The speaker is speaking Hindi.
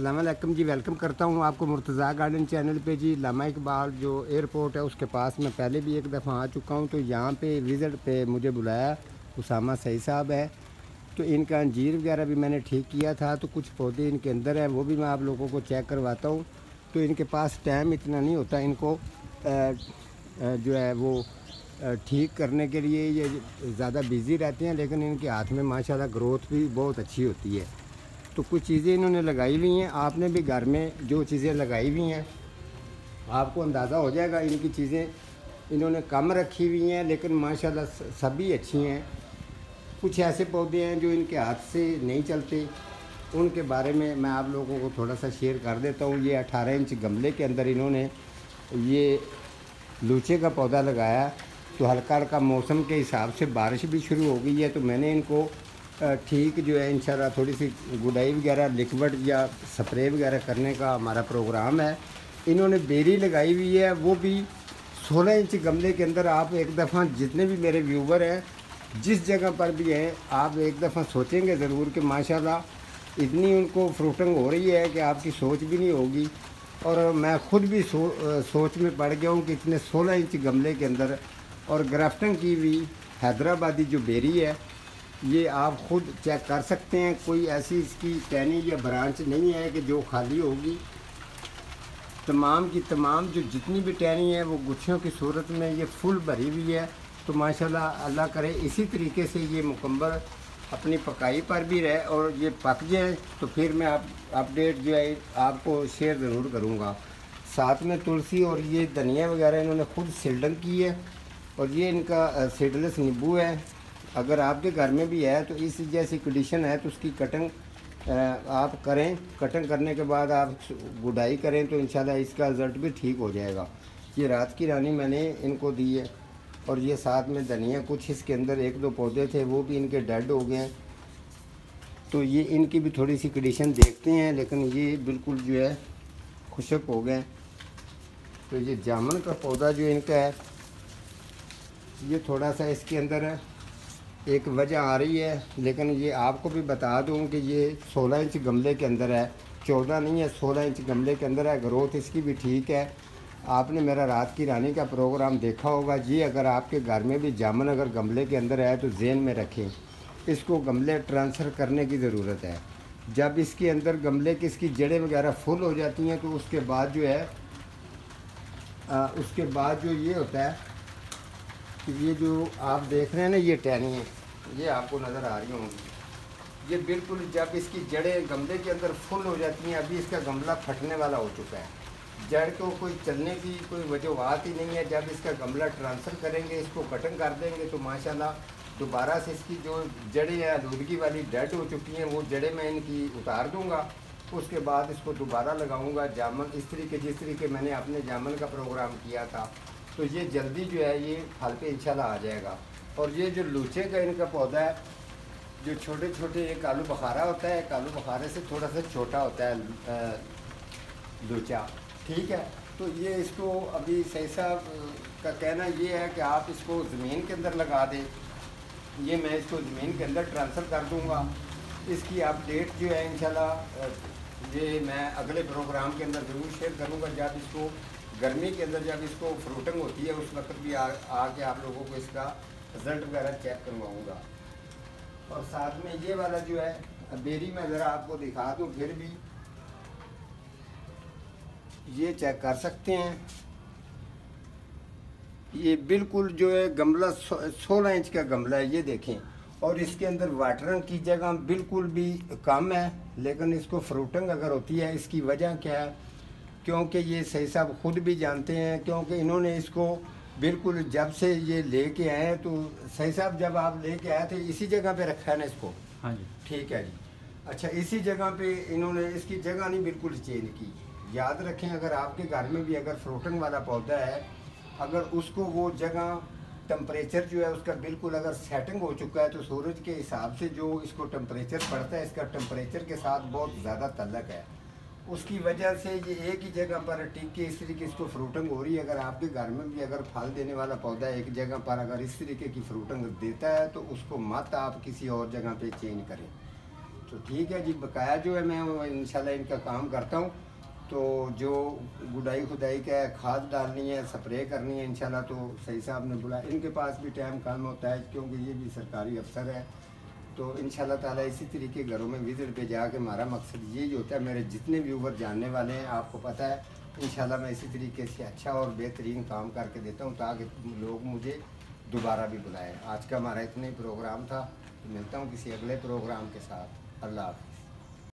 असलम जी वेलकम करता हूँ आपको मुर्तज़ा गार्डन चैनल पे जी। लामा इकबाल जो एयरपोर्ट है, उसके पास मैं पहले भी एक दफ़ा आ चुका हूँ तो यहाँ पे विज़िट पे मुझे बुलाया उसामा सही साहब है। तो इनका अंजीर वगैरह भी मैंने ठीक किया था तो कुछ पौधे इनके अंदर हैं, वो भी मैं आप लोगों को चेक करवाता हूँ। तो इनके पास टाइम इतना नहीं होता, इनको जो है वो ठीक करने के लिए ये ज़्यादा बिज़ी रहते हैं, लेकिन इनके हाथ में माशाल्लाह ग्रोथ भी बहुत अच्छी होती है। तो कुछ चीज़ें इन्होंने लगाई हुई हैं। आपने भी घर में जो चीज़ें लगाई हुई हैं, आपको अंदाज़ा हो जाएगा इनकी चीज़ें। इन्होंने कम रखी हुई हैं, लेकिन माशाल्लाह सभी अच्छी हैं। कुछ ऐसे पौधे हैं जो इनके हाथ से नहीं चलते। उनके बारे में मैं आप लोगों को थोड़ा सा शेयर कर देता हूँ। ये 18 इंच गमले के अंदर इन्होंने ये लूचे का पौधा लगाया। तो हल्का हल्का मौसम के हिसाब से बारिश भी शुरू हो गई है। तो मैंने इनको ठीक जो है इंशाल्लाह थोड़ी सी गुडाई वगैरह लिक्विड या स्प्रे वगैरह करने का हमारा प्रोग्राम है। इन्होंने बेरी लगाई हुई है वो भी 16 इंच गमले के अंदर आप एक दफ़ा जितने भी मेरे व्यूवर हैं जिस जगह पर भी हैं आप एक दफ़ा सोचेंगे ज़रूर कि माशाल्लाह इतनी उनको फ्रूटिंग हो रही है कि आपकी सोच भी नहीं होगी। और मैं ख़ुद भी सो, सोच में पड़ गया हूँ कि इतने 16 इंच गमले के अंदर और ग्राफ्टिंग की हुई हैदराबादी जो बेरी है ये आप खुद चेक कर सकते हैं। कोई ऐसी इसकी टहनी या ब्रांच नहीं है कि जो खाली होगी। तमाम की तमाम जो जितनी भी टहनी है, वो गुच्छों की सूरत में ये फुल भरी हुई है। तो माशाल्लाह, अल्लाह करे इसी तरीके से ये मुकम्मल अपनी पकाई पर भी रहे और ये पक जाए तो फिर मैं आप, अपडेट जो है, आपको शेयर ज़रूर करूँगा। साथ में तुलसी और ये धनिया वगैरह इन्होंने खुद सिल्डन की है और ये इनका सीडलेस नींबू है। अगर आपके घर में भी है तो इस जैसी कंडीशन है तो उसकी कटिंग आप करें। कटिंग करने के बाद आप गुडाई करें तो इंशाल्लाह इसका रिज़ल्ट भी ठीक हो जाएगा। ये रात की रानी मैंने इनको दी है, और ये साथ में धनिया कुछ इसके अंदर, एक दो पौधे थे, वो भी इनके डेड हो गए हैं। तो ये इनकी भी थोड़ी सी कंडीशन देखते हैं, लेकिन ये बिल्कुल जो है, खुशक हो गए तो ये जामुन का पौधा जो इनका है, ये थोड़ा सा इसके अंदर है एक वजह आ रही है लेकिन ये आपको भी बता दूँ कि ये 16 इंच गमले के अंदर है। 14 नहीं है 16 इंच गमले के अंदर है। ग्रोथ इसकी भी ठीक है। आपने मेरा रात की रानी का प्रोग्राम देखा होगा। जी अगर आपके घर में भी जामुन अगर गमले के अंदर है तो जेन में रखें। इसको गमले ट्रांसफ़र करने की ज़रूरत है। जब इसके अंदर गमले की इसकी जड़ें वगैरह फुल हो जाती हैं तो उसके बाद जो है आ, उसके बाद जो ये होता है ये जो आप देख रहे हैं ना, ये टहनी है। ये आपको नज़र आ रही होंगी। ये बिल्कुल जब इसकी जड़ें गमले के अंदर फुल हो जाती हैं, अभी इसका गमला फटने वाला हो चुका है। जड़ को कोई चलने की कोई वजूहत ही नहीं है। जब इसका गमला ट्रांसफ़र करेंगे, इसको कटिंग कर देंगे तो माशाल्लाह दोबारा से इसकी जो जड़ें हैं आलूदगी वाली डेड हो चुकी हैं, वो जड़ें मैं इनकी उतार दूँगा। उसके बाद इसको दोबारा लगाऊँगा जामन। इस तरीके, जिस तरीके मैंने अपने जामन का प्रोग्राम किया था तो ये जल्दी जो है ये फल पे इंशाल्लाह आ जाएगा। और ये जो लूचे का इनका पौधा है, जो छोटे छोटे एक आलू बखारा होता है, एक आलू बुखारे से थोड़ा सा छोटा होता है लूचा। ठीक है? तो ये इसको अभी सही साहब का कहना ये है कि आप इसको ज़मीन के अंदर लगा दें। ये मैं इसको ज़मीन के अंदर ट्रांसफ़र कर दूँगा। इसकी अपडेट जो है इंशाल्लाह ये मैं अगले प्रोग्राम के अंदर ज़रूर शेयर करूँगा जब इसको गर्मी के अंदर जब इसको फ्रूटिंग होती है, उस वक्त भी आके आप लोगों को इसका रिज़ल्ट वगैरह चेक करवाऊँगा। और साथ में ये वाला जो है बेरी में ज़रा आपको दिखा दूँ, फिर भी ये चेक कर सकते हैं। ये बिल्कुल जो है, गमला सोलह इंच का गमला है, ये देखें। और इसके अंदर वाटरिंग की जगह बिल्कुल भी कम है, लेकिन इसको फ्रूटिंग अगर होती है, इसकी वजह क्या है? क्योंकि ये सही साहब खुद भी जानते हैं क्योंकि इन्होंने इसको बिल्कुल जब से ये लेके आए तो सही साहब जब आप लेके आए थे इसी जगह पे रखा है ना इसको? हाँ जी। ठीक है जी। अच्छा इसी जगह पे इन्होंने इसकी जगह नहीं बिल्कुल चेंज की। याद रखें अगर आपके घर में भी अगर फ्रूटिंग वाला पौधा है अगर उसको वो जगह टेम्परेचर जो है उसका बिल्कुल अगर सेटिंग हो चुका है तो सूरज के हिसाब से जो इसको टेम्परेचर पड़ता है इसका टेम्परेचर के साथ बहुत ज़्यादा तल्लक है। उसकी वजह से ये एक ही जगह पर टिक के इस तरीके इसको फ्रूटिंग हो रही है। अगर आपके घर में भी अगर फल देने वाला पौधा एक जगह पर अगर इस तरीके की फ्रूटिंग देता है तो उसको मत आप किसी और जगह पे चेंज करें। तो ठीक है जी, बकाया जो है मैं इंशाल्लाह इनका काम करता हूँ। तो जो गुडाई खुदाई का खाद डालनी है स्प्रे करनी है, इंशाल्लाह तो सही साहब ने बुलाया। इनके पास भी टाइम कम होता है, क्योंकि ये भी सरकारी अफसर है। तो इन ताला इसी तरीके घरों में विज़िट पे जाके हमारा मकसद यही होता है, मेरे जितने व्यूवर जानने वाले हैं, आपको पता है इन मैं इसी तरीके से अच्छा और बेहतरीन काम करके देता हूँ ताकि लोग मुझे दोबारा भी बुलाएँ। आज का हमारा इतना ही प्रोग्राम था तो मिलता हूँ किसी अगले प्रोग्राम के साथ। अल्लाह